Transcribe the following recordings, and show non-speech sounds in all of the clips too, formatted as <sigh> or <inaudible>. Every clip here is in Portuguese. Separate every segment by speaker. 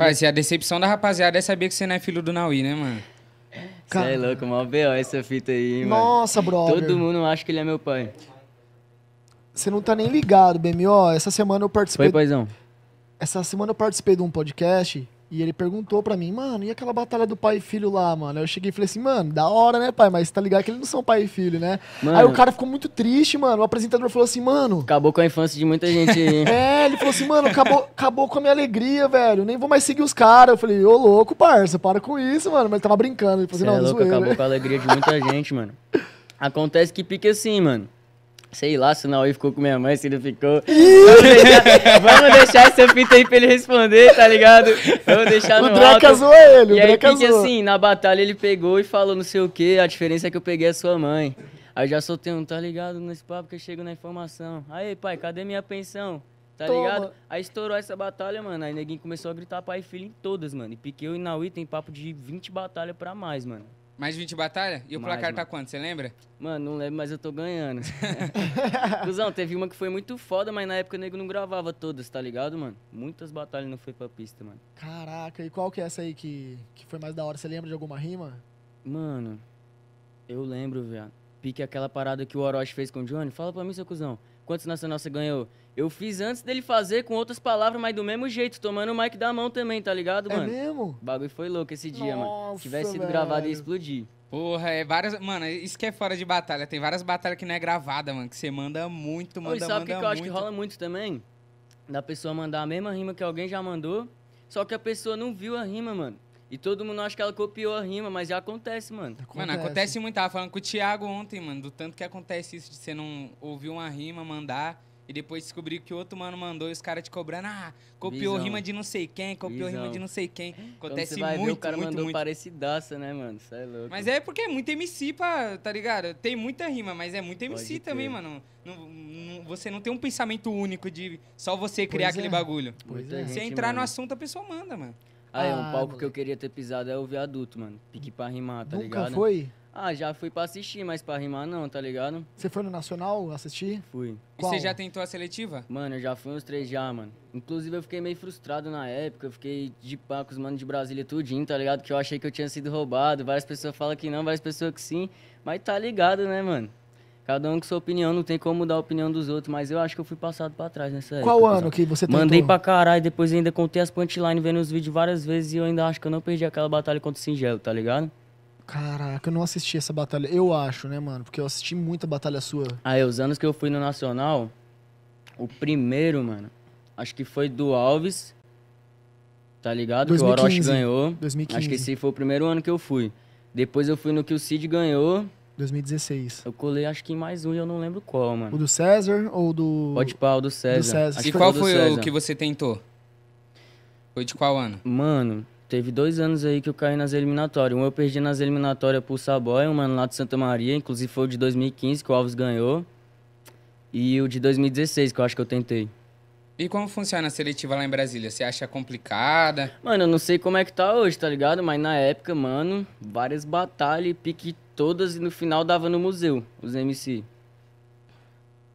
Speaker 1: Pai, a decepção da rapaziada é saber que você não é filho do Naui, né, mano?
Speaker 2: Você é louco, mal B.O. essa fita aí, mano.
Speaker 3: Nossa, brother.
Speaker 2: Todo mundo acha que ele é meu pai.
Speaker 3: Você não tá nem ligado, BMO. Essa semana eu participei.
Speaker 2: Foi, paizão?
Speaker 3: Essa semana eu participei de um podcast e ele perguntou pra mim, mano, e aquela batalha do pai e filho lá, mano? Eu cheguei e falei assim, mano, da hora, né, pai? Mas tá ligado que eles não são pai e filho, né?
Speaker 2: Mano.
Speaker 3: Aí o cara ficou muito triste, mano. O apresentador falou assim, mano.
Speaker 2: Acabou com a infância de muita gente aí. <laughs>
Speaker 3: É, ele falou assim, mano, acabou, acabou com a minha alegria, velho. Nem vou mais seguir os caras. Eu falei, ô louco, parça, para com isso, mano. Mas tava brincando. Ele falou assim,
Speaker 2: é
Speaker 3: não,
Speaker 2: louco,
Speaker 3: zoeira.
Speaker 2: acabou com a alegria de muita gente, mano. <laughs> Acontece que pique assim, mano. Sei lá se o Naui ficou com minha mãe, se ele ficou. Vamos deixar, vamos deixar essa fita aí pra ele responder, tá ligado? Vamos deixar no
Speaker 3: O Dreca
Speaker 2: alto.
Speaker 3: zoou ele, o
Speaker 2: E aí,
Speaker 3: Dreca zoou.
Speaker 2: assim, na batalha ele pegou e falou não sei o que, a diferença é que eu peguei a sua mãe. Aí já soltei um, tá ligado, nesse papo que eu chego na informação. Aí, pai, cadê minha pensão? Tá
Speaker 3: Toma.
Speaker 2: ligado? Aí estourou essa batalha, mano. Aí neguinho começou a gritar pai e filho em todas, mano. E Piqueu e Naui tem papo de 20 batalhas pra mais, mano.
Speaker 1: Mais 20 batalha? E o
Speaker 2: Mais,
Speaker 1: placar tá
Speaker 2: mano.
Speaker 1: quanto, você lembra?
Speaker 2: Mano, não lembro, mas eu tô ganhando. <laughs> <laughs> Cusão, teve uma que foi muito foda, mas na época o nego não gravava todas, tá ligado, mano? Muitas batalhas não foi pra pista, mano.
Speaker 3: Caraca, e qual que é essa aí que, que foi mais da hora? Você lembra de alguma rima?
Speaker 2: Mano, eu lembro, viado. Pique aquela parada que o Orochi fez com o Johnny. Fala pra mim, seu cuzão. Quantos nacional você ganhou? Eu fiz antes dele fazer com outras palavras, mas do mesmo jeito, tomando o mic da mão também, tá ligado,
Speaker 3: É
Speaker 2: mano?
Speaker 3: mesmo?
Speaker 2: O bagulho foi louco esse dia, mano.
Speaker 3: Nossa,
Speaker 2: Se tivesse sido gravado, ia
Speaker 3: velho.
Speaker 2: explodir.
Speaker 1: Porra, é várias. Mano, isso que é fora de batalha. Tem várias batalhas que não é gravada, mano. Que você manda muito, manda,
Speaker 2: e sabe o
Speaker 1: manda
Speaker 2: que, que eu acho que
Speaker 1: muito.
Speaker 2: rola muito também? Da pessoa mandar a mesma rima que alguém já mandou, só que a pessoa não viu a rima, mano. E todo mundo acha que ela copiou a rima, mas já acontece, mano.
Speaker 1: Mano, acontece muito. Tava falando com o Thiago ontem, mano, do tanto que acontece isso de você não ouvir uma rima, mandar, e depois descobrir que o outro mano mandou e os caras te cobrando, ah, copiou
Speaker 2: Visão.
Speaker 1: rima de não sei quem, copiou
Speaker 2: Visão.
Speaker 1: rima de não sei quem.
Speaker 2: Quando
Speaker 1: Acontece
Speaker 2: você vai
Speaker 1: muito,
Speaker 2: ver, o cara
Speaker 1: muito,
Speaker 2: mandou
Speaker 1: muito.
Speaker 2: parecidaça, né, mano? Isso é louco.
Speaker 1: Mas é porque é muito MC pra, tá ligado? Tem muita rima, mas é muito MC
Speaker 2: Pode
Speaker 1: também,
Speaker 2: crer.
Speaker 1: mano. Não- não- você não tem um pensamento único de só você criar
Speaker 3: Pois
Speaker 1: aquele
Speaker 3: é.
Speaker 1: bagulho.
Speaker 3: Pois
Speaker 2: Muita
Speaker 3: é.
Speaker 1: Entrar no assunto, a pessoa manda, mano.
Speaker 2: Ah, é,
Speaker 3: Ah,
Speaker 2: um palco que
Speaker 3: moleque.
Speaker 2: eu queria ter pisado é o viaduto, mano. Pique pra rimar, tá
Speaker 3: Nunca
Speaker 2: ligado?
Speaker 3: foi?
Speaker 2: Ah, já fui pra assistir, mas pra rimar não, tá ligado?
Speaker 3: Você foi no Nacional assistir?
Speaker 2: Fui.
Speaker 1: E
Speaker 3: Qual?
Speaker 1: você já tentou a seletiva?
Speaker 2: Mano, eu já fui uns três já, mano. Inclusive eu fiquei meio frustrado na época, eu fiquei de pá com os manos de Brasília tudinho, tá ligado? Que eu achei que eu tinha sido roubado. Várias pessoas falam que não, várias pessoas que sim. Mas tá ligado, né, mano? Cada um com sua opinião, não tem como mudar a opinião dos outros, mas eu acho que eu fui passado pra trás nessa época.
Speaker 3: Qual ano que você tentou?
Speaker 2: Mandei pra caralho, depois ainda contei as punchlines vendo os vídeos várias vezes e eu ainda acho que eu não perdi aquela batalha contra o Singelo, tá ligado?
Speaker 3: Caraca, eu não assisti essa batalha. Eu acho, né, mano? Porque eu assisti muita batalha sua.
Speaker 2: Aí, os anos que eu fui no Nacional, o primeiro, mano, acho que foi do Alves, tá ligado? Que o
Speaker 3: 2015.
Speaker 2: Orochi ganhou.
Speaker 3: 2015.
Speaker 2: Acho que esse foi o primeiro ano que eu fui. Depois eu fui no que o Cid ganhou.
Speaker 3: 2016.
Speaker 2: Eu colei acho que em mais um e eu não lembro qual,
Speaker 3: O
Speaker 2: mano.
Speaker 3: do César ou do.
Speaker 2: Pode pau, o do César.
Speaker 3: César.
Speaker 2: Acho
Speaker 1: E qual
Speaker 2: do
Speaker 1: foi o
Speaker 2: César.
Speaker 1: que você tentou? Foi de qual ano?
Speaker 2: Mano, teve dois anos aí que eu caí nas eliminatórias. Um eu perdi nas eliminatórias pro Saboy, um mano lá de Santa Maria. Inclusive foi o de 2015 que o Alves ganhou. E o de 2016 que eu acho que eu tentei.
Speaker 1: E como funciona a seletiva lá em Brasília? Você acha complicada?
Speaker 2: Mano, eu não sei como é que tá hoje, tá ligado? Mas na época, mano, várias batalhas, pique todas e no final dava no museu, os MC.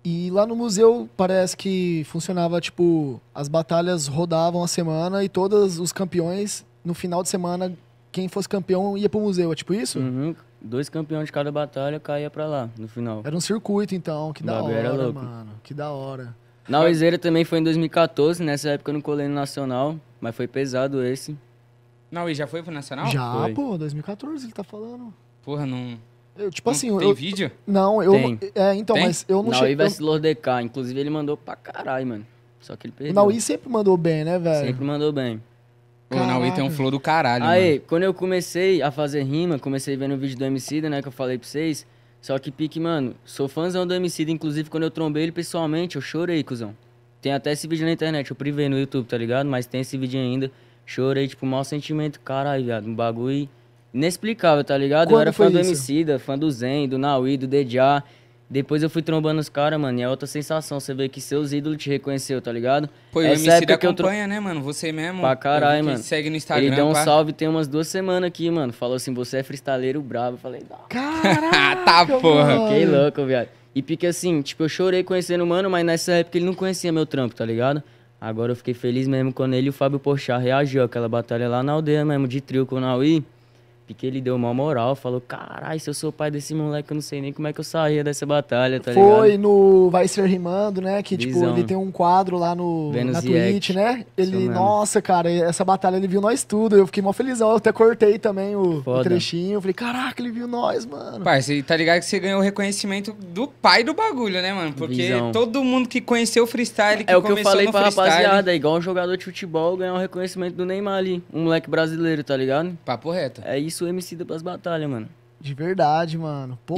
Speaker 3: E lá no museu parece que funcionava tipo: as batalhas rodavam a semana e todos os campeões, no final de semana, quem fosse campeão ia pro museu. É tipo isso?
Speaker 2: Uhum. Dois campeões de cada batalha caía pra lá, no final.
Speaker 3: Era um circuito, então. Que
Speaker 2: O
Speaker 3: da
Speaker 2: bagulho era
Speaker 3: hora,
Speaker 2: louco.
Speaker 3: mano. Que da hora.
Speaker 2: Na Uizeira também foi em 2014, nessa época eu não colei no Nacional, mas foi pesado esse.
Speaker 1: Não, e já foi pro Nacional?
Speaker 3: Já,
Speaker 2: Foi.
Speaker 3: pô, 2014 ele tá falando.
Speaker 1: Porra, não.
Speaker 3: Eu, tipo
Speaker 1: não
Speaker 3: assim,
Speaker 1: tem
Speaker 3: eu,
Speaker 1: vídeo?
Speaker 3: Não, eu.
Speaker 2: Tem.
Speaker 3: É, então,
Speaker 1: Tem?
Speaker 3: mas eu não
Speaker 2: Naui
Speaker 3: cheguei.
Speaker 2: vs Lordecar, inclusive ele mandou pra caralho, mano. Só que ele
Speaker 3: O
Speaker 2: perdeu.
Speaker 3: Naui sempre mandou bem, né, velho?
Speaker 2: Sempre mandou bem.
Speaker 1: Pô, o Naui tem um flow do caralho,
Speaker 2: Aí,
Speaker 1: mano.
Speaker 2: quando eu comecei a fazer rima, comecei vendo o vídeo do Emicida, né, que eu falei pra vocês. Só que pique, mano, sou fãzão do Emicida, inclusive quando eu trombei ele pessoalmente, eu chorei, cuzão. Tem até esse vídeo na internet, eu privei no YouTube, tá ligado? Mas tem esse vídeo ainda. Chorei, tipo, mau sentimento, caralho, viado. Um bagulho inexplicável, tá ligado? eu
Speaker 3: Quando
Speaker 2: era
Speaker 3: foi
Speaker 2: fã do
Speaker 3: isso?
Speaker 2: Emicida, fã do Zen, do Naui, do Dejá. Depois eu fui trombando os caras, mano, e é outra sensação. Você vê que seus ídolos te reconheceu, tá ligado?
Speaker 1: Pô, e o
Speaker 2: Essa
Speaker 1: MC
Speaker 2: que eu tro-
Speaker 1: acompanha, né, mano? Você mesmo.
Speaker 2: Pra
Speaker 1: eu
Speaker 2: caralho,
Speaker 1: que
Speaker 2: mano.
Speaker 1: segue no Instagram.
Speaker 2: Ele deu um
Speaker 1: pá.
Speaker 2: salve tem umas duas semanas aqui, mano. Falou assim, você é freestaleiro bravo. Eu falei, não.
Speaker 3: Caraca, <laughs>
Speaker 1: Tá, porra.
Speaker 3: mano.
Speaker 2: Fiquei louco, viado. E pique assim, tipo, eu chorei conhecendo o mano, mas nessa época ele não conhecia meu trampo, tá ligado? Agora eu fiquei feliz mesmo quando ele e o Fábio Porchat reagiu àquela batalha lá na aldeia mesmo, de trio com o Naui. Porque ele deu uma moral, falou, caralho, se eu sou o pai desse moleque, eu não sei nem como é que eu saía dessa batalha, tá
Speaker 3: Foi
Speaker 2: ligado?
Speaker 3: no Vai Ser Rimando, né? Que, tipo,
Speaker 2: Visão.
Speaker 3: ele tem um quadro lá no, na. Twitch, né? Ele, nossa, cara, essa batalha ele viu nós tudo. Eu fiquei mó felizão. Eu até cortei também o, o trechinho. Eu falei, caraca, ele viu nós, mano.
Speaker 1: Pai, você tá ligado que você ganhou o reconhecimento do pai do bagulho, né, mano? Porque
Speaker 2: Visão.
Speaker 1: todo mundo que conheceu o freestyle, que
Speaker 2: É o que eu falei pra
Speaker 1: freestyle,
Speaker 2: rapaziada, é igual um jogador de futebol ganhar o reconhecimento do Neymar ali. Um moleque brasileiro, tá ligado?
Speaker 1: Papo reto.
Speaker 2: É isso o MC da pras batalhas, mano.
Speaker 3: De verdade, mano. Pô,